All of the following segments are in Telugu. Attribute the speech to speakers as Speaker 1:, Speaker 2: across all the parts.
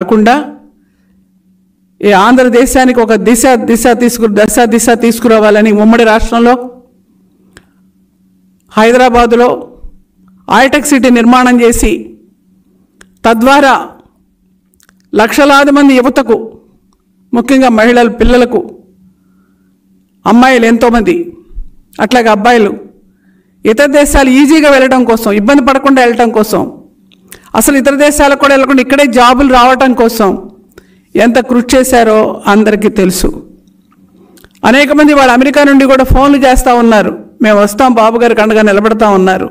Speaker 1: కాకుండా ఈ ఆంధ్రదేశానికి ఒక దిశ దిశ తీసుకు దశ దిశ తీసుకురావాలని ఉమ్మడి రాష్ట్రంలో హైదరాబాదులో హైటెక్ సిటీ నిర్మాణం చేసి తద్వారా లక్షలాది మంది యువతకు ముఖ్యంగా మహిళలు పిల్లలకు అమ్మాయిలు ఎంతోమంది అట్లాగే అబ్బాయిలు ఇతర దేశాలు ఈజీగా వెళ్ళడం కోసం ఇబ్బంది పడకుండా వెళ్ళటం కోసం అసలు ఇతర దేశాలకు కూడా వెళ్ళకుండా ఇక్కడే జాబులు రావటం కోసం ఎంత కృషి చేశారో అందరికీ తెలుసు. అనేక మంది వాళ్ళు అమెరికా నుండి కూడా ఫోన్లు చేస్తూ ఉన్నారు. మేము వస్తాం బాబు గారికి అండగా నిలబడతా ఉన్నారు.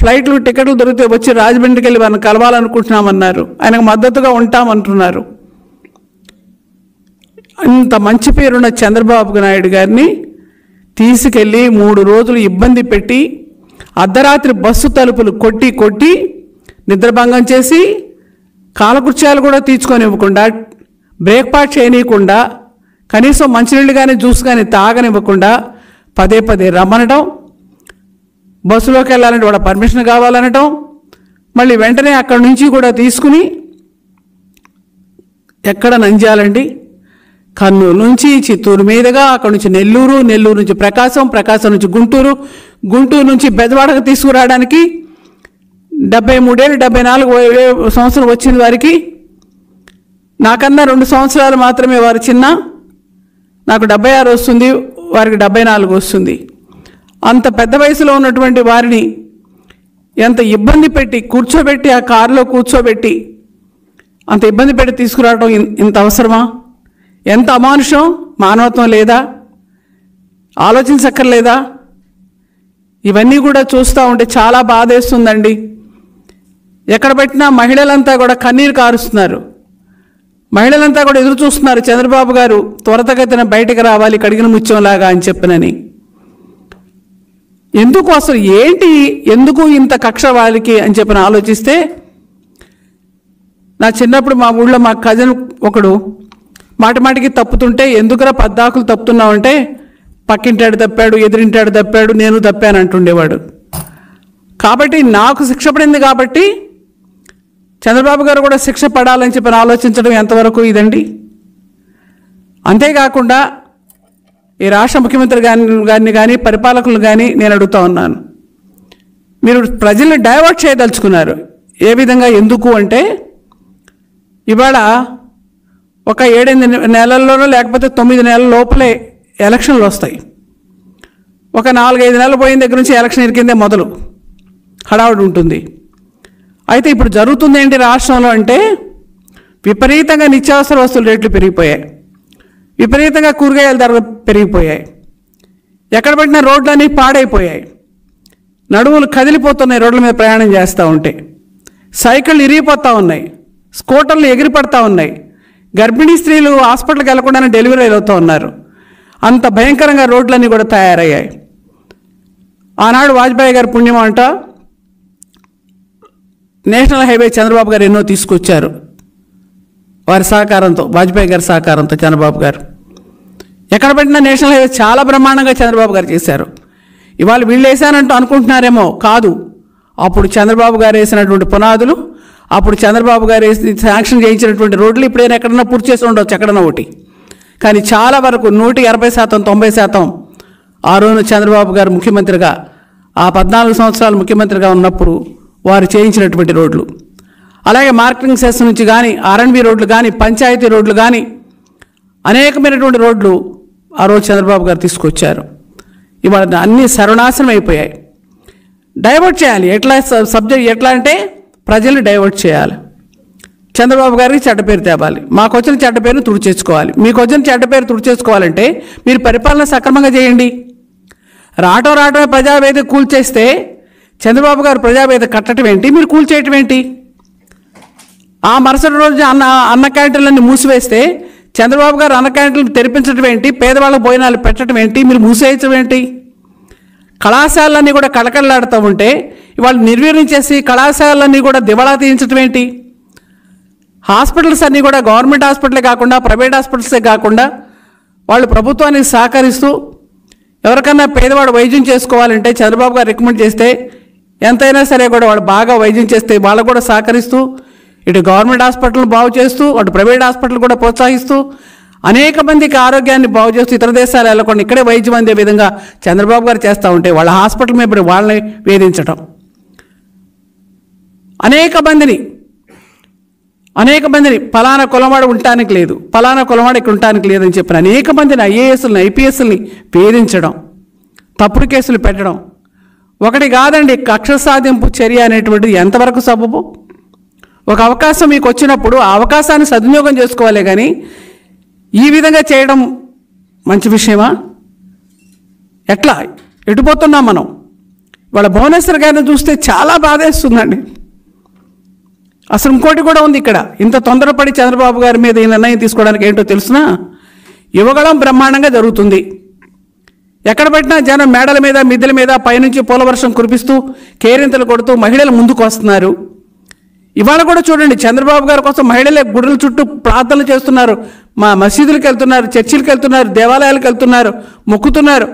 Speaker 1: ఫ్లైట్లు టికెట్లు దొరికితే వచ్చి రాజమండ్రికి వెళ్ళి వారిని కలవాలనుకుంటున్నామన్నారు. ఆయనకు మద్దతుగా ఉంటామంటున్నారు. అంత మంచి పేరున్న చంద్రబాబు నాయుడు గారిని తీసుకెళ్ళి మూడు రోజులు ఇబ్బంది పెట్టి అర్ధరాత్రి బస్సు తలుపులు కొట్టి కొట్టి నిద్రభంగం చేసి కాలకృత్యాలు కూడా తీర్చుకొని ఇవ్వకుండా బ్రేక్ఫాస్ట్ చేయనీయకుండా కనీసం మంచినీళ్ళు కానీ జ్యూస్ కానీ తాగనివ్వకుండా పదే పదే రమ్మనటం బస్సులోకి వెళ్ళాలంటే వాళ్ళ పర్మిషన్ కావాలనటం మళ్ళీ వెంటనే అక్కడి నుంచి కూడా తీసుకుని ఎక్కడ నంజాలండి కర్నూలు నుంచి చిత్తూరు మీదుగా అక్కడ నుంచి నెల్లూరు నెల్లూరు నుంచి ప్రకాశం ప్రకాశం నుంచి గుంటూరు గుంటూరు నుంచి బెదవాడకు తీసుకురావడానికి డెబ్బై మూడేళ్ళు డెబ్బై నాలుగు సంవత్సరం వచ్చింది వారికి నాకన్నా రెండు సంవత్సరాలు మాత్రమే వారు చిన్న. నాకు డెబ్బై ఆరు వస్తుంది వారికి డెబ్బై నాలుగు వస్తుంది. అంత పెద్ద వయసులో ఉన్నటువంటి వారిని ఎంత ఇబ్బంది పెట్టి కూర్చోబెట్టి ఆ కారులో కూర్చోబెట్టి అంత ఇబ్బంది పెట్టి తీసుకురావడం ఇంత అవసరమా? ఎంత అమానుషం? మానవత్వం లేదా? ఆలోచించక్కర్లేదా ఇవన్నీ కూడా చూస్తూ ఉంటే చాలా బాధేస్తుందండి. ఎక్కడ పెట్టినా మహిళలంతా కూడా కన్నీరు కారుస్తున్నారు. మహిళలంతా కూడా ఎదురు చూస్తున్నారు చంద్రబాబు గారు త్వరతగతిన బయటకు రావాలి కడిగిన ముత్యంలాగా అని చెప్పినని. ఎందుకు అసలు ఏంటి ఎందుకు ఇంత కక్ష వాళ్ళకి అని చెప్పిన ఆలోచిస్తే నా చిన్నప్పుడు మా ఊళ్ళో మా కజిన్ ఒకడు మాటిమాటికి తప్పుతుంటే ఎందుకురా పద్దాకులు తప్పుతున్నావంటే పక్కింటాడు తప్పాడు ఎదిరింటాడు తప్పాడు నేను తప్పాను అంటుండేవాడు. కాబట్టి నాకు శిక్ష పడింది కాబట్టి చంద్రబాబు గారు కూడా శిక్ష పడాలని చెప్పి ఆలోచించడం ఎంతవరకు ఇదండి? అంతేకాకుండా ఈ రాష్ట్ర ముఖ్యమంత్రి గారిని గారిని కానీ పరిపాలకులు కానీ నేను అడుగుతా ఉన్నాను. మీరు ప్రజల్ని డైవర్ట్ చేయదలుచుకున్నారు. ఏ విధంగా ఎందుకు అంటే ఇవాళ ఒక ఏడెనిమిది నెలల్లోనో లేకపోతే తొమ్మిది నెలల లోపలే ఎలక్షన్లు వస్తాయి. ఒక నాలుగైదు నెలలు పోయిన దగ్గర నుంచి ఎలక్షన్ ఇరికిందే మొదలు. హడావుడి ఉంటుంది. అయితే ఇప్పుడు జరుగుతుంది ఏంటి రాష్ట్రంలో అంటే విపరీతంగా నిత్యావసర వస్తువుల రేట్లు పెరిగిపోయాయి. విపరీతంగా కూరగాయల ధరలు పెరిగిపోయాయి. ఎక్కడ పెట్టిన రోడ్లన్నీ పాడైపోయాయి. నడువులు కదిలిపోతున్నాయి రోడ్ల మీద ప్రయాణం చేస్తూ ఉంటే. సైకిళ్ళు ఇరిగిపోతూ ఉన్నాయి. స్కూటర్లు ఎగిరిపడతా ఉన్నాయి. గర్భిణీ స్త్రీలు హాస్పిటల్కి వెళ్ళకుండానే డెలివరీ అవుతూ ఉన్నారు. అంత భయంకరంగా రోడ్లన్నీ కూడా తయారయ్యాయి. ఆనాడు వాజ్పేయి గారి పుణ్యం అంట నేషనల్ హైవే చంద్రబాబు గారు ఎన్నో తీసుకొచ్చారు. వారి సహకారంతో వాజ్పేయి గారి సహకారంతో చంద్రబాబు గారు. ఎక్కడ పెట్టినా నేషనల్ హైవే చాలా బ్రహ్మాండంగా చంద్రబాబు గారు చేశారు. ఇవాళ వీళ్ళు వేశానంటూ అనుకుంటున్నారేమో కాదు. అప్పుడు చంద్రబాబు గారు వేసినటువంటి పునాదులు అప్పుడు చంద్రబాబు గారు వేసి శాంక్షన్ చేయించినటువంటి రోడ్లు ఇప్పుడైనా ఎక్కడన్నా పూర్తి చేసి ఉండొచ్చు ఎక్కడన్నా ఒకటి. కానీ చాలా వరకు నూట ఎనభై శాతం తొంభై శాతం ఆ రోజు చంద్రబాబు గారు ముఖ్యమంత్రిగా ఆ పద్నాలుగు సంవత్సరాలు ముఖ్యమంత్రిగా ఉన్నప్పుడు వారు చేయించినటువంటి రోడ్లు. అలాగే మార్కెటింగ్ సెస్ నుంచి కానీ ఆర్ఎన్బి రోడ్లు కానీ పంచాయతీ రోడ్లు కానీ అనేకమైనటువంటి రోడ్లు ఆ రోజు చంద్రబాబు గారు తీసుకొచ్చారు. ఇవాళ అన్నీ సర్వనాశనం అయిపోయాయి. డైవర్ట్ చేయాలి. ఎట్లా సబ్జెక్ట్ ఎట్లా అంటే ప్రజల్ని డైవర్ట్ చేయాలి. చంద్రబాబు గారికి చెడ్డ పేరు తేవాలి. మాకు వచ్చిన చెడ్డ పేరును తుడిచేసుకోవాలి మీకు వచ్చిన చెడ్డ పేరు తుడిచేసుకోవాలంటే మీరు పరిపాలన సక్రమంగా చేయండి. రావటం రావటమే ప్రజావేదిక కూల్చేస్తే చంద్రబాబు గారు ప్రజావేదిక కట్టడం ఏంటి? మీరు కూల్చేయటం ఏంటి? ఆ మరుసటి రోజు అన్న అన్న క్యాంటీన్లన్నీ మూసివేస్తే చంద్రబాబు గారు అన్న క్యాంటీన్లు తెరిపించడం ఏంటి? పేదవాళ్ళ భోజనాలు పెట్టడం ఏంటి? మీరు మూసేయటం ఏంటి? కళాశాలన్నీ కూడా కళకళలాడుతూ ఉంటే ఇవాళ నిర్వీర్యం చేసి కళాశాలన్నీ కూడా దివాళా తీయించడం ఏంటి? హాస్పిటల్స్ అన్నీ కూడా గవర్నమెంట్ హాస్పిటలే కాకుండా ప్రైవేట్ హాస్పిటల్సే కాకుండా వాళ్ళు ప్రభుత్వానికి సహకరిస్తూ ఎవరికన్నా పేదవాడు వైద్యం చేసుకోవాలంటే చంద్రబాబు గారు రికమెండ్ చేస్తే ఎంతైనా సరే కూడా వాళ్ళు బాగా వైద్యం చేస్తే వాళ్ళకు కూడా సహకరిస్తూ ఇటు గవర్నమెంట్ హాస్పిటల్ బాగు చేస్తూ అటు ప్రైవేట్ హాస్పిటల్ కూడా ప్రోత్సహిస్తూ అనేక మందికి ఆరోగ్యాన్ని బాగు చేస్తూ ఇతర దేశాలు వెళ్ళకుండా ఇక్కడే వైద్యం అందే విధంగా చంద్రబాబు గారు చేస్తూ ఉంటే వాళ్ళ హాస్పిటల్ మీద వాళ్ళని వేధించటం. అనేక మందిని అనేక మందిని ఫలానా కులవాడు ఉండటానికి లేదు ఫలానా కులవాడు ఇక్కడ ఉండటానికి లేదని చెప్పిన అనేక మందిని ఐఏఎస్ని ఐపీఎస్ని వేధించడం తప్పుడు కేసులు పెట్టడం. ఒకటి కాదండి కక్ష సాధింపు చర్య అనేటువంటిది ఎంతవరకు సబబు? ఒక అవకాశం మీకు వచ్చినప్పుడు ఆ అవకాశాన్ని సద్వినియోగం చేసుకోవాలి కానీ ఈ విధంగా చేయడం మంచి విషయమా? ఎట్లా? ఎటుపోతున్నాం మనం? వాళ్ళ భువనేశ్వర్ గారిని చూస్తే చాలా బాధేస్తుందండి. అసలు ఇంకోటి కూడా ఉంది ఇక్కడ. ఇంత తొందరపడి చంద్రబాబు గారి మీద ఈ నిర్ణయం తీసుకోవడానికి ఏంటో తెలుసునా? యువగళం బ్రహ్మాండంగా జరుగుతుంది. ఎక్కడ పెట్టినా జనం మేడల మీద మిద్దెల మీద పైనుంచి పూలవర్షం కురిపిస్తూ కేరింతలు కొడుతూ మహిళలు ముందుకు వస్తున్నారు. ఇవాళ కూడా చూడండి చంద్రబాబు గారి కోసం మహిళలే గుడుల చుట్టూ ప్రార్థనలు చేస్తున్నారు. మా మసీదులకు వెళ్తున్నారు చర్చిలకు వెళ్తున్నారు దేవాలయాలకు వెళ్తున్నారు మొక్కుతున్నారు.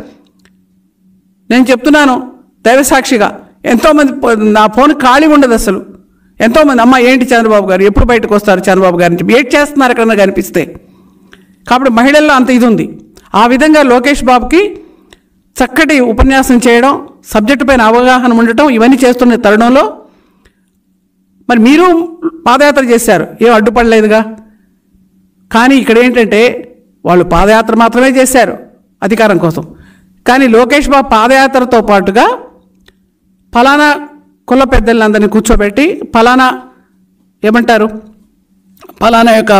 Speaker 1: నేను చెప్తున్నాను దైవసాక్షిగా ఎంతోమంది పో- నా ఫోన్ ఖాళీ ఉండదు అసలు. ఎంతోమంది అమ్మ ఏంటి చంద్రబాబు గారు? ఎప్పుడు బయటకు వస్తారు చంద్రబాబు గారి నుంచి ఏం చేస్తున్నారు ఎక్కడన్నా కనిపిస్తే? కాబట్టి మహిళల్లో అంత ఇది ఉంది. ఆ విధంగా లోకేష్ బాబుకి చక్కటి ఉపన్యాసం చేయడం సబ్జెక్టు పైన అవగాహన ఉండటం ఇవన్నీ చేస్తున్న తరుణంలో మరి మీరు పాదయాత్ర చేశారు. ఏం అడ్డుపడలేదుగా? కానీ ఇక్కడ ఏంటంటే వాళ్ళు పాదయాత్ర మాత్రమే చేశారు అధికారం కోసం. కానీ లోకేష్ బాబు పాదయాత్రతో పాటుగా ఫలానా కుల పెద్దలందరినీ కూర్చోబెట్టి ఫలానా ఏమంటారు? ఫలానా యొక్క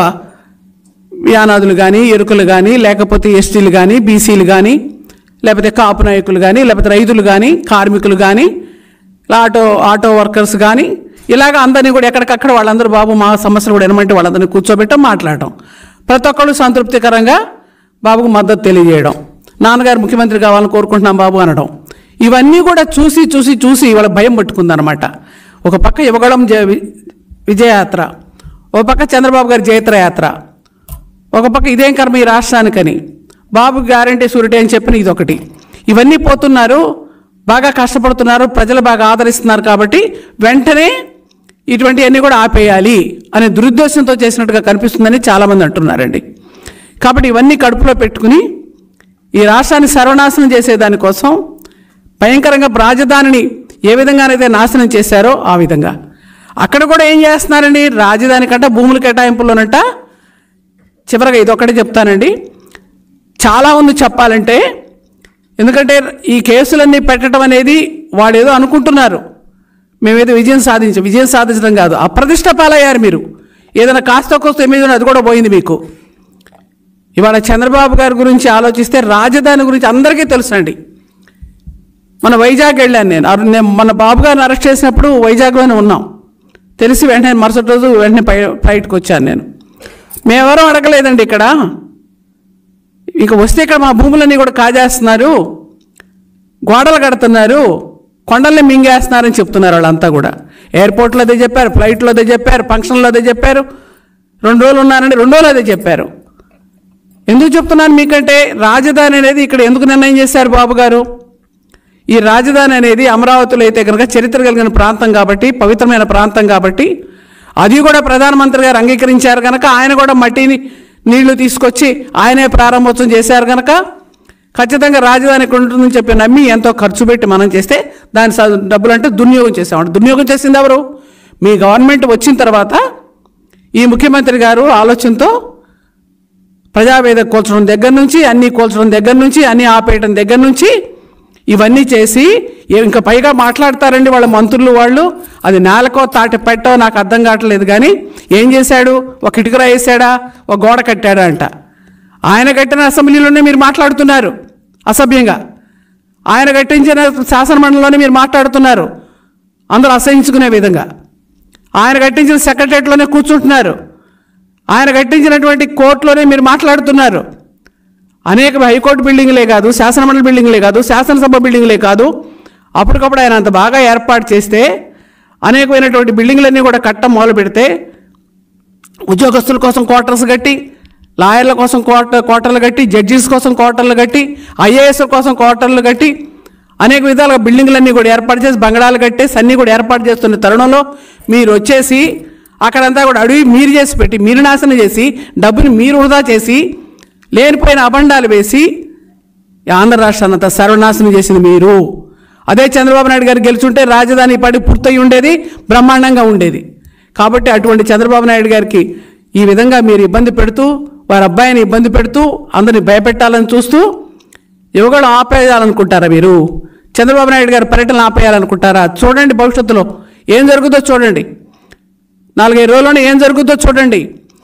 Speaker 1: యానాదులు కానీ ఎరుకలు కానీ లేకపోతే ఎస్టీలు కానీ బీసీలు కానీ లేకపోతే కాపు నాయకులు కానీ లేకపోతే రైతులు కానీ కార్మికులు కానీ ఆటో ఆటో వర్కర్స్ కానీ ఇలాగ అందరినీ కూడా ఎక్కడికక్కడ వాళ్ళందరూ బాబు మా సమస్యలు కూడా వినమంటే వాళ్ళందరినీ కూర్చోబెట్టడం మాట్లాడటం ప్రతి ఒక్కళ్ళు సంతృప్తికరంగా బాబుకు మద్దతు తెలియజేయడం. నాన్నగారు ముఖ్యమంత్రి కావాలని కోరుకుంటున్నాం బాబు అనడం. ఇవన్నీ కూడా చూసి చూసి చూసి వాళ్ళ భయం పట్టుకుందనమాట ఒక పక్క యువగళం జ వి- విజయయాత్ర ఒక పక్క చంద్రబాబు గారి జయత్ర యాత్ర ఒక పక్క ఇదేం కర్మ ఈ రాష్ట్రానికని. బాబు గ్యారంటీ సూరిటీ అని చెప్పిన ఇదొకటి. ఇవన్నీ పోతున్నారు బాగా కష్టపడుతున్నారు ప్రజలు బాగా ఆదరిస్తున్నారు కాబట్టి వెంటనే ఇటువంటివన్నీ కూడా ఆపేయాలి అనే దురుద్దేశంతో చేసినట్టుగా కనిపిస్తుందని చాలామంది అంటున్నారండి. కాబట్టి ఇవన్నీ కడుపులో పెట్టుకుని ఈ రాష్ట్రాన్ని సర్వనాశనం చేసేదానికోసం భయంకరంగా రాజధానిని ఏ విధంగానైతే నాశనం చేశారో ఆ విధంగా. అక్కడ కూడా ఏం చేస్తున్నారండి? రాజధాని కంటే భూముల కేటాయింపులోనంట చివరగా ఇదొక్కటే చెప్తానండి. చాలా ఉంది చెప్పాలంటే. ఎందుకంటే ఈ కేసులన్నీ పెట్టడం అనేది వాడేదో అనుకుంటున్నారు. మేమేదో విజయం సాధించాం విజయం సాధించడం కాదు. అప్రతిష్ట పాలయ్యారు మీరు. ఏదైనా కాస్త కోస్త ఎమ్మెల్యే అది కూడా పోయింది మీకు. ఇవాళ చంద్రబాబు గారి గురించి ఆలోచిస్తే రాజధాని గురించి అందరికీ తెలుసండి. మన వైజాగ్ వెళ్ళాను నేను. నేను మన బాబు గారిని అరెస్ట్ చేసినప్పుడు వైజాగ్లోనే ఉన్నాం. తెలిసి వెంటనే మరుసటి రోజు వెంటనే పై ఫ్లైట్కి వచ్చాను నేను. మేమెవరూ అడగలేదండి ఇక్కడ. ఇక వస్తే ఇక్కడ మా భూములన్నీ కూడా కాజేస్తున్నారు. గోడలు కడుతున్నారు. కొండల్ని మింగేస్తున్నారని చెప్తున్నారు వాళ్ళంతా కూడా. ఎయిర్పోర్ట్లో అదే చెప్పారు ఫ్లైట్లో అదే చెప్పారు ఫంక్షన్లో అదే చెప్పారు. రెండు రోజులు ఉన్నారని రెండు రోజులు అదే చెప్పారు. ఎందుకు చెప్తున్నాను మీకంటే రాజధాని అనేది ఇక్కడ ఎందుకు నిర్ణయం చేశారు బాబు గారు? ఈ రాజధాని అనేది అమరావతిలో అయితే కనుక చరిత్ర కలిగిన ప్రాంతం కాబట్టి పవిత్రమైన ప్రాంతం కాబట్టి అది కూడా ప్రధానమంత్రి గారు అంగీకరించారు కనుక ఆయన కూడా మట్టిని నీళ్ళు తీసుకొచ్చి ఆయనే ప్రారంభోత్సవం చేశారు కనుక ఖచ్చితంగా రాజధాని ఇక్కడ ఉంటుందని చెప్పి నమ్మి ఎంతో ఖర్చు పెట్టి మనం చేస్తే దాని స- డబ్బులు అంటే దుర్వినియోగం చేసామంట దుర్వినియోగం చేసింది ఎవరు? మీ గవర్నమెంట్ వచ్చిన తర్వాత ఈ ముఖ్యమంత్రి గారు ఆలోచనతో ప్రజావేద కూల్చడం దగ్గర నుంచి అన్నీ కూల్చడం దగ్గర నుంచి అన్నీ ఆపేయడం దగ్గర నుంచి ఇవన్నీ చేసి ఇంకా పైగా మాట్లాడతారండి వాళ్ళ మంత్రులు వాళ్ళు. అది నేలకో తాటి పెట్టో నాకు అర్థం కావట్లేదు కానీ ఏం చేశాడు? ఒక ఇటుకరా వేసాడా? ఒక గోడ కట్టాడా అంట. ఆయన కట్టిన అసెంబ్లీలోనే మీరు మాట్లాడుతున్నారు అసభ్యంగా. ఆయన కట్టించిన శాసనమండలిలోనే మీరు మాట్లాడుతున్నారు అందరూ అసహించుకునే విధంగా. ఆయన కట్టించిన సెక్రటరియట్లోనే కూర్చుంటున్నారు. ఆయన కట్టించినటువంటి కోర్టులోనే మీరు మాట్లాడుతున్నారు. అనేక హైకోర్టు బిల్డింగ్లే కాదు శాసనమండలి బిల్డింగ్లే కాదు శాసనసభ బిల్డింగ్లే కాదు. అప్పటికప్పుడు ఆయన అంత బాగా ఏర్పాటు చేస్తే అనేకమైనటువంటి బిల్డింగ్లన్నీ కూడా కట్టం మొదలు పెడితే ఉద్యోగస్తుల కోసం క్వార్టర్స్ కట్టి లాయర్ల కోసం క్వార్టర్ క్వార్టర్లు కట్టి జడ్జీస్ కోసం క్వార్టర్లు కట్టి ఐఏఎస్ కోసం క్వార్టర్లు కట్టి అనేక విధాలుగా బిల్డింగ్లన్నీ కూడా ఏర్పాటు చేసి బంగళాలు కట్టేసి అన్నీ కూడా ఏర్పాటు చేస్తున్న తరుణంలో మీరు వచ్చేసి అక్కడంతా కూడా అడవి మీరు చేసి పెట్టి మీరు నాశనం చేసి డబ్బుని మీరు వృధా చేసి లేనిపోయిన అబండాలు వేసి ఆంధ్ర రాష్ట్రాన్ని అంతా సర్వనాశనం చేసింది మీరు. అదే చంద్రబాబు నాయుడు గారు గెలుచుంటే రాజధాని పడి పూర్తయి ఉండేది బ్రహ్మాండంగా ఉండేది. కాబట్టి అటువంటి చంద్రబాబు నాయుడు గారికి ఈ విధంగా మీరు ఇబ్బంది పెడుతూ వారి అబ్బాయిని ఇబ్బంది పెడుతూ అందరిని భయపెట్టాలని చూస్తూ యువగడం ఆపేయాలనుకుంటారా మీరు? చంద్రబాబు నాయుడు గారి పర్యటన ఆపేయాలనుకుంటారా? చూడండి భవిష్యత్తులో ఏం జరుగుతుందో చూడండి. నాలుగైదు రోజుల్లోనే ఏం జరుగుతుందో చూడండి.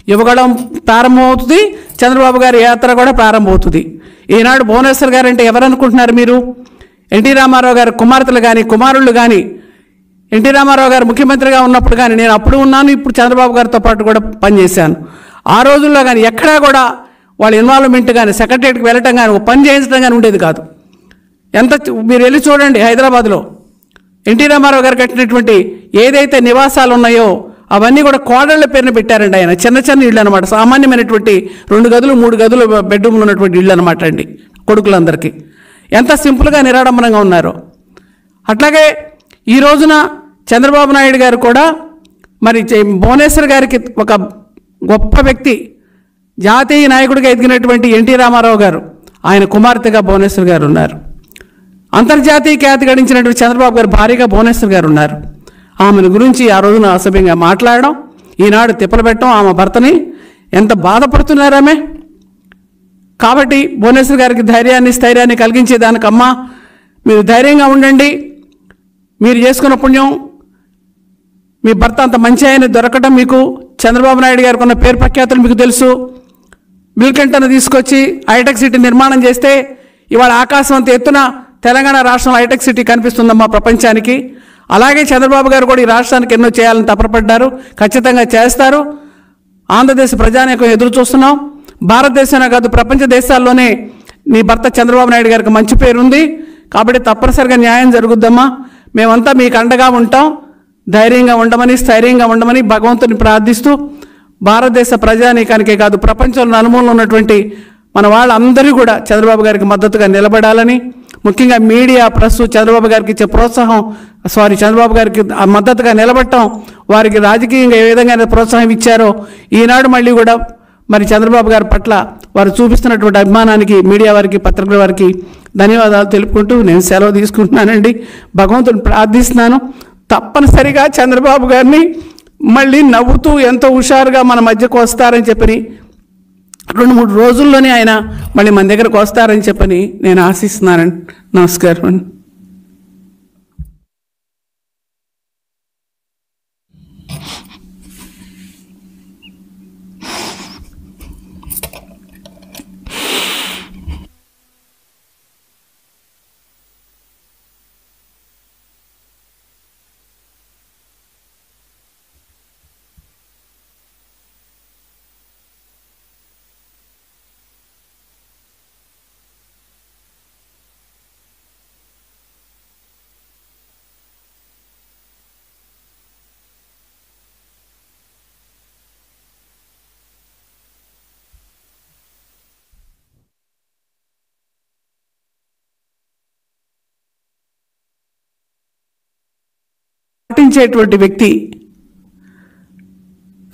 Speaker 1: యువగడం ప్రారంభమవుతుంది. చంద్రబాబు గారి యాత్ర కూడా ప్రారంభమవుతుంది. ఈనాడు భువనేశ్వర్ గారు అంటే ఎవరనుకుంటున్నారు మీరు? ఎన్టీ రామారావు గారి కుమార్తెలు కానీ కుమారుళ్ళు కానీ ఎన్టీ రామారావు గారు ముఖ్యమంత్రిగా ఉన్నప్పుడు కానీ నేను అప్పుడు ఉన్నాను ఇప్పుడు చంద్రబాబు గారితో పాటు కూడా పనిచేశాను. ఆ రోజుల్లో కానీ ఎక్కడా కూడా వాళ్ళ ఇన్వాల్వ్మెంట్ కానీ సెక్రటరీకి వెళ్ళటం కానీ ఒక పని చేయించడం కానీ ఉండేది కాదు. ఎంత మీరు వెళ్ళి చూడండి హైదరాబాద్లో. ఎన్టీ రామారావు గారు కట్టినటువంటి ఏదైతే నివాసాలు ఉన్నాయో అవన్నీ కూడా కోడళ్ళ పేరున పెట్టారండి ఆయన. చిన్న చిన్న ఇళ్ళు అనమాట సామాన్యమైనటువంటి రెండు గదులు మూడు గదులు బెడ్రూమ్లు ఉన్నటువంటి ఇళ్ళు అనమాట అండి కొడుకులందరికీ. ఎంత సింపుల్గా నిరాడంబరంగా ఉన్నారో. అట్లాగే ఈ రోజున చంద్రబాబు నాయుడు గారు కూడా మరి చే- భువనేశ్వర్ గారికి ఒక గొప్ప వ్యక్తి జాతీయ నాయకుడిగా ఎదిగినటువంటి ఎన్టీ రామారావు గారు. ఆయన కుమార్తెగా భువనేశ్వర్ గారు ఉన్నారు. అంతర్జాతీయ ఖ్యాతి గడించినటువంటి చంద్రబాబు గారు భార్యగా భువనేశ్వర్ గారు ఉన్నారు. ఆమెను గురించి ఆ రోజున అసభ్యంగా మాట్లాడడం ఈనాడు తిప్పలు పెట్టడం ఆమె భర్తని ఎంత బాధపడుతున్నారామె కాబట్టి భువనేశ్వర్ గారికి ధైర్యాన్ని స్థైర్యాన్ని కలిగించేదానికమ్మా మీరు ధైర్యంగా ఉండండి. మీరు చేసుకున్న పుణ్యం మీ భర్త అంత మంచి ఆయన దొరకటం మీకు చంద్రబాబు నాయుడు గారికి ఉన్న పేరు ప్రఖ్యాతులు మీకు తెలుసు. మిల్కెంటను తీసుకొచ్చి హైటెక్ సిటీ నిర్మాణం చేస్తే ఇవాళ ఆకాశం అంత ఎత్తున తెలంగాణ రాష్ట్రంలో హైటెక్ సిటీ కనిపిస్తుందమ్మా ప్రపంచానికి. అలాగే చంద్రబాబు గారు కూడా ఈ రాష్ట్రానికి ఎన్నో చేయాలని తపరపడ్డారు ఖచ్చితంగా చేస్తారు. ఆంధ్రదేశ్ ప్రజానీకం ఎదురు చూస్తున్నాం. భారతదేశంలో కాదు ప్రపంచ దేశాల్లోనే నీ భర్త చంద్రబాబు నాయుడు గారికి మంచి పేరుంది. కాబట్టి తప్పనిసరిగా న్యాయం జరుగుద్దమ్మా. మేమంతా మీకు అండగా ఉంటాం. ధైర్యంగా ఉండమని స్థైర్యంగా ఉండమని భగవంతుని ప్రార్థిస్తూ భారతదేశ ప్రజానీకానికే కాదు ప్రపంచంలో నలుమూలలో ఉన్నటువంటి మన వాళ్ళందరూ కూడా చంద్రబాబు గారికి మద్దతుగా నిలబడాలని ముఖ్యంగా మీడియా ప్రెస్ చంద్రబాబు గారికి ఇచ్చే ప్రోత్సాహం సారీ చంద్రబాబు గారికి ఆ మద్దతుగా నిలబడటం వారికి రాజకీయంగా ఏ విధంగా ప్రోత్సాహం ఇచ్చారో ఈనాడు మళ్ళీ కూడా మరి చంద్రబాబు గారి పట్ల వారు చూపిస్తున్నటువంటి అభిమానానికి మీడియా వారికి పత్రికల వారికి ధన్యవాదాలు తెలుపుకుంటూ నేను సెలవు తీసుకుంటున్నానండి. భగవంతుని ప్రార్థిస్తున్నాను. తప్పనిసరిగా చంద్రబాబు గారిని మళ్ళీ నవ్వుతూ ఎంతో హుషారుగా మన మధ్యకు వస్తారని చెప్పి రెండు మూడు రోజుల్లోనే ఆయన మళ్ళీ మన దగ్గరకు వస్తారని చెప్పని నేను ఆశిస్తున్నానండి నమస్కారం అండి. పాటించేటువంటి వ్యక్తి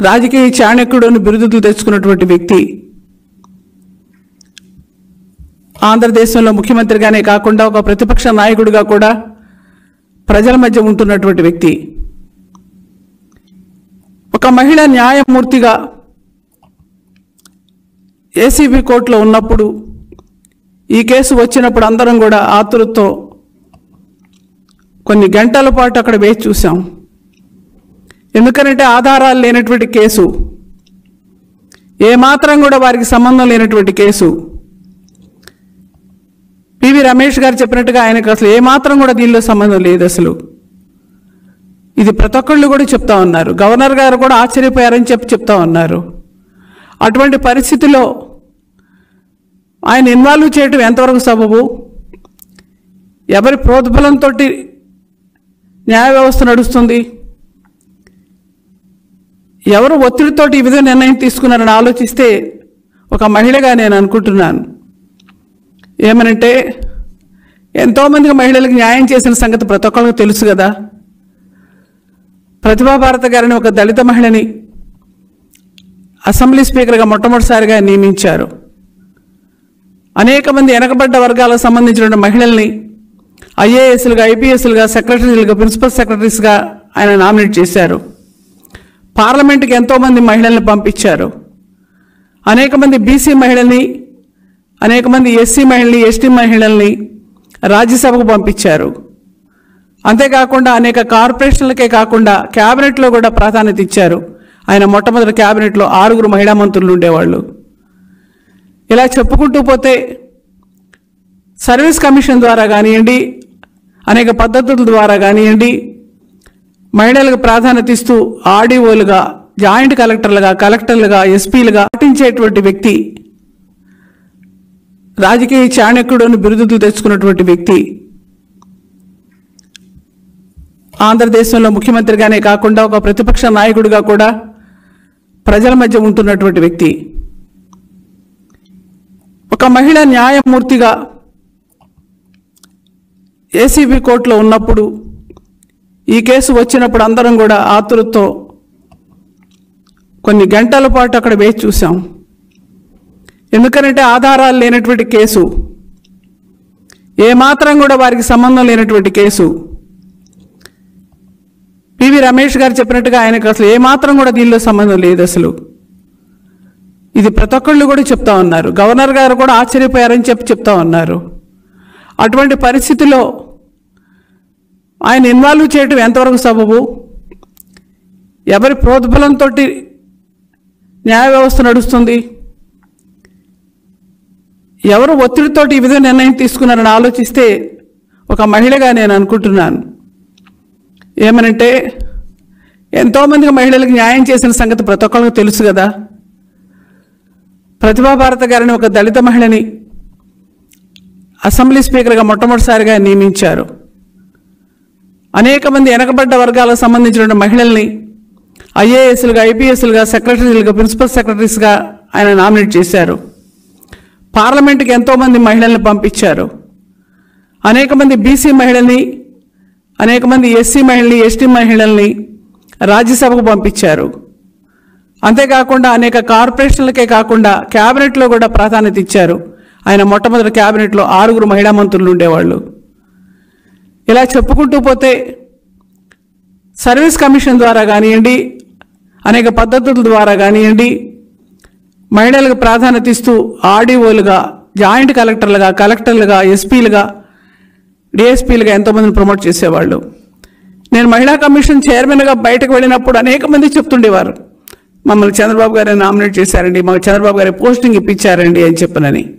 Speaker 1: రాజకీయ చాణక్యుడు అని బిరుదులు తెచ్చుకున్నటువంటి వ్యక్తి ఆంధ్రదేశంలో ముఖ్యమంత్రిగానే కాకుండా ఒక ప్రతిపక్ష నాయకుడిగా కూడా ప్రజల మధ్య ఉంటున్నటువంటి వ్యక్తి ఒక మహిళ న్యాయమూర్తిగా ఏసీబీ కోర్టులో ఉన్నప్పుడు ఈ కేసు వచ్చినప్పుడు అందరం కూడా ఆతురతో కొన్ని గంటల పాటు అక్కడ వేచి చూసాం ఎందుకనంటే ఆధారాలు లేనటువంటి కేసు. ఏమాత్రం కూడా వారికి సంబంధం లేనటువంటి కేసు. పివి రమేష్ గారు చెప్పినట్టుగా ఆయనకు అసలు ఏమాత్రం కూడా దీనిలో సంబంధం లేదు అసలు. ఇది ప్రతి ఒక్కళ్ళు కూడా చెప్తా ఉన్నారు. గవర్నర్ గారు కూడా ఆశ్చర్యపోయారని చెప్పి చెప్తా ఉన్నారు. అటువంటి పరిస్థితిలో ఆయన ఇన్వాల్వ్ చేయటం ఎంతవరకు సబబు? ఎవరి ప్రోద్బలంతో న్యాయ వ్యవస్థ నడుస్తుంది. ఎవరు ఒత్తిడితోటి ఈ విధంగా నిర్ణయం తీసుకున్నారని ఆలోచిస్తే ఒక మహిళగా నేను అనుకుంటున్నాను. ఏమనంటే ఎంతోమందికి మహిళలకు న్యాయం చేసిన సంగతి ప్రతి ఒక్కరికి తెలుసు కదా. ప్రతిభా భారత గారిని ఒక దళిత మహిళని అసెంబ్లీ స్పీకర్గా మొట్టమొదటిసారిగా నియమించారు. అనేక మంది వెనకబడ్డ వర్గాలకు సంబంధించిన మహిళల్ని ఐఏఎస్లుగా ఐపీఎస్లుగా సెక్రటరీలుగా ప్రిన్సిపల్ సెక్రటరీస్గా ఆయన నామినేట్ చేశారు. పార్లమెంట్కి ఎంతోమంది మహిళల్ని పంపించారు. అనేక మంది బీసీ మహిళల్ని అనేక మంది ఎస్సీ మహిళల్ని ఎస్టీ మహిళల్ని రాజ్యసభకు పంపించారు. అంతేకాకుండా అనేక కార్పొరేషన్లకే కాకుండా క్యాబినెట్లో కూడా ప్రాధాన్యత ఇచ్చారు. ఆయన మొట్టమొదటి క్యాబినెట్లో ఆరుగురు మహిళా మంత్రులు ఉండేవాళ్ళు. ఇలా చెప్పుకుంటూ పోతే సర్వీస్ కమిషన్ ద్వారా కానివ్వండి అనేక పద్ధతుల ద్వారా కానివ్వండి మహిళలకు ప్రాధాన్యత ఇస్తూ ఆర్డీఓలుగా జాయింట్ కలెక్టర్లుగా కలెక్టర్లుగా ఎస్పీలుగా పాటించేటువంటి వ్యక్తి రాజకీయ చాణక్యుడు అని బిరుదులు తెచ్చుకున్నటువంటి వ్యక్తి ఆంధ్రదేశంలో ముఖ్యమంత్రిగానే కాకుండా ఒక ప్రతిపక్ష నాయకుడిగా కూడా ప్రజల మధ్య ఉంటున్నటువంటి వ్యక్తి. ఒక మహిళ న్యాయమూర్తిగా ఏసీబీ కోర్టులో ఉన్నప్పుడు ఈ కేసు వచ్చినప్పుడు అందరం కూడా ఆతురతో కొన్ని గంటల పాటు అక్కడ వేచి చూసాం ఎందుకంటే ఆధారాలు లేనటువంటి కేసు ఏమాత్రం కూడా వారికి సంబంధం లేనటువంటి కేసు. పివి రమేష్ గారు చెప్పినట్టుగా ఆయనకు అసలు ఏమాత్రం కూడా దీనిలో సంబంధం లేదు అసలు. ఇది ప్రతి ఒక్కళ్ళు కూడా చెప్తా ఉన్నారు. గవర్నర్ గారు కూడా ఆశ్చర్యపోయారని చెప్పి చెప్తా ఉన్నారు. అటువంటి పరిస్థితిలో ఆయన ఇన్వాల్వ్ చేయటం ఎంతవరకు సబబు? ఎవరి ప్రోద్బలంతో న్యాయ వ్యవస్థ నడుస్తుంది? ఎవరు ఒత్తిడితో ఈ విధంగా నిర్ణయం తీసుకున్నారని ఆలోచిస్తే ఒక మహిళగా నేను అనుకుంటున్నాను. ఏమనంటే ఎంతోమందికి మహిళలకు న్యాయం చేసిన సంగతి ప్రతి ఒక్కరికి తెలుసు కదా. ప్రతిభా భారత గారిని ఒక దళిత మహిళని అసెంబ్లీ స్పీకర్గా మొట్టమొదటిసారిగా నియమించారు. అనేక మంది వెనకబడ్డ వర్గాలకు సంబంధించిన మహిళల్ని ఐఏఎస్లుగా ఐపీఎస్లుగా సెక్రటరీలుగా ప్రిన్సిపల్ సెక్రటరీస్గా ఆయన నామినేట్ చేశారు. పార్లమెంట్కి ఎంతోమంది మహిళల్ని పంపించారు. అనేక మంది బీసీ మహిళల్ని అనేక మంది ఎస్సీ మహిళల్ని ఎస్టీ మహిళల్ని రాజ్యసభకు పంపించారు. అంతేకాకుండా అనేక కార్పొరేషన్లకే కాకుండా క్యాబినెట్లో కూడా ప్రాధాన్యత ఇచ్చారు. ఆయన మొట్టమొదటి క్యాబినెట్లో ఆరుగురు మహిళా మంత్రులు ఉండేవాళ్ళు. ఇలా చెప్పుకుంటూ పోతే సర్వీస్ కమిషన్ ద్వారా కానివ్వండి అనేక పద్ధతుల ద్వారా కానివ్వండి మహిళలకు ప్రాధాన్యత ఇస్తూ ఆర్డీఓలుగా జాయింట్ కలెక్టర్లుగా కలెక్టర్లుగా ఎస్పీలుగా డిఎస్పీలుగా ఎంతోమందిని ప్రమోట్ చేసేవాళ్ళు. నేను మహిళా కమిషన్ చైర్మన్గా బయటకు వెళ్ళినప్పుడు అనేక మంది చెప్తుండేవారు. మమ్మల్ని చంద్రబాబు గారే నామినేట్ చేశారండి మాకు చంద్రబాబు గారి పోస్టింగ్ ఇప్పించారండి అని చెప్పనని.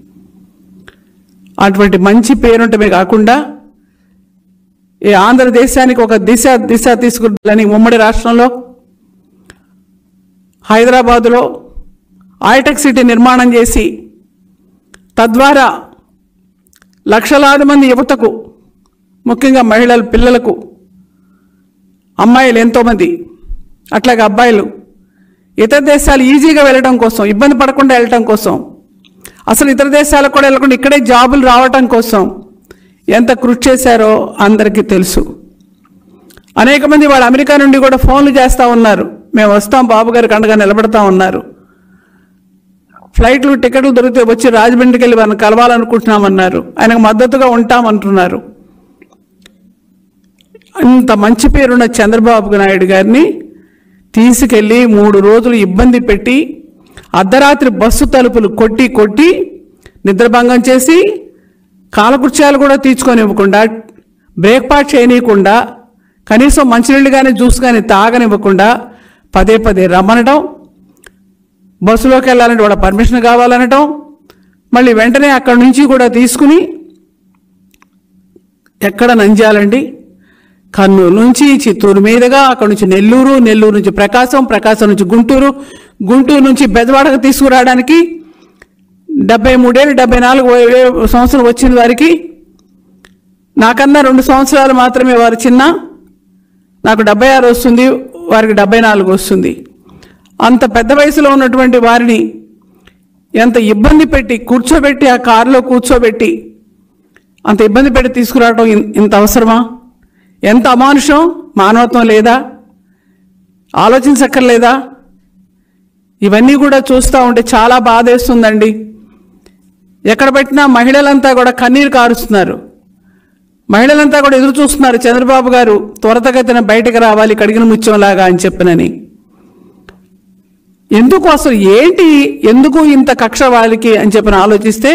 Speaker 1: అటువంటి మంచి పేరుంటమే కాకుండా ఈ ఆంధ్రదేశానికి ఒక దిశ దిశ తీసుకుని ఉమ్మడి రాష్ట్రంలో హైదరాబాదులో హైటెక్ సిటీ నిర్మాణం చేసి తద్వారా లక్షలాది మంది యువతకు ముఖ్యంగా మహిళలు పిల్లలకు అమ్మాయిలు ఎంతోమంది అట్లాగే అబ్బాయిలు ఇతర దేశాలు ఈజీగా వెళ్ళడం కోసం ఇబ్బంది పడకుండా వెళ్ళటం కోసం అసలు ఇతర దేశాలకు కూడా వెళ్ళకుండా ఇక్కడే జాబులు రావటం కోసం ఎంత కృషి చేశారో అందరికీ తెలుసు. అనేక మంది వాళ్ళు అమెరికా నుండి కూడా ఫోన్లు చేస్తూ ఉన్నారు. మేము వస్తాం బాబు గారికి అండగా నిలబడతా ఉన్నారు. ఫ్లైట్లు టికెట్లు దొరికితే వచ్చి రాజమండ్రికి వెళ్ళి మనం కలవాలనుకుంటున్నామన్నారు. ఆయనకు మద్దతుగా ఉంటామంటున్నారు. అంత మంచి పేరున్న చంద్రబాబు నాయుడు గారిని తీసుకెళ్ళి మూడు రోజులు ఇబ్బంది పెట్టి అర్ధరాత్రి బస్సు తలుపులు కొట్టి కొట్టి నిద్రభంగం చేసి కాలకృత్యాలు కూడా తీర్చుకొని ఇవ్వకుండా బ్రేక్ఫాస్ట్ చేయనీయకుండా కనీసం మంచినీళ్ళు కానీ జ్యూస్ కానీ తాగనివ్వకుండా పదే పదే రమ్మనటం బస్సులోకి వెళ్ళాలంటే వాళ్ళ పర్మిషన్ కావాలనటం మళ్ళీ వెంటనే అక్కడి నుంచి కూడా తీసుకుని ఎక్కడ నంజాలండి కర్నూలు నుంచి చిత్తూరు మీదుగా అక్కడ నుంచి నెల్లూరు నెల్లూరు నుంచి ప్రకాశం ప్రకాశం నుంచి గుంటూరు గుంటూరు నుంచి బెజవాడకు తీసుకురావడానికి డెబ్బై మూడేళ్ళు డెబ్బై నాలుగు సంవత్సరం వచ్చిన వారికి నాకన్నా రెండు సంవత్సరాలు మాత్రమే వారు చిన్న. నాకు డెబ్బై ఆరు వస్తుంది వారికి డెబ్బై నాలుగు వస్తుంది. అంత పెద్ద వయసులో ఉన్నటువంటి వారిని ఎంత ఇబ్బంది పెట్టి కూర్చోబెట్టి ఆ కారులో కూర్చోబెట్టి అంత ఇబ్బంది పెట్టి తీసుకురావడం ఇంత అవసరమా? ఎంత అమానుషం? మానవత్వం లేదా? ఆలోచించక్కర్లేదా? ఇవన్నీ కూడా చూస్తూ ఉంటే చాలా బాధేస్తుందండి. ఎక్కడ పెట్టినా మహిళలంతా కూడా కన్నీరు కారుస్తున్నారు. మహిళలంతా కూడా ఎదురు చూస్తున్నారు చంద్రబాబు గారు త్వరతగతిన బయటకు రావాలి కడిగిన ముత్యంలాగా అని చెప్పినని. ఎందుకు అసలు ఏంటి ఎందుకు ఇంత కక్ష వాళ్ళకి అని చెప్పిన ఆలోచిస్తే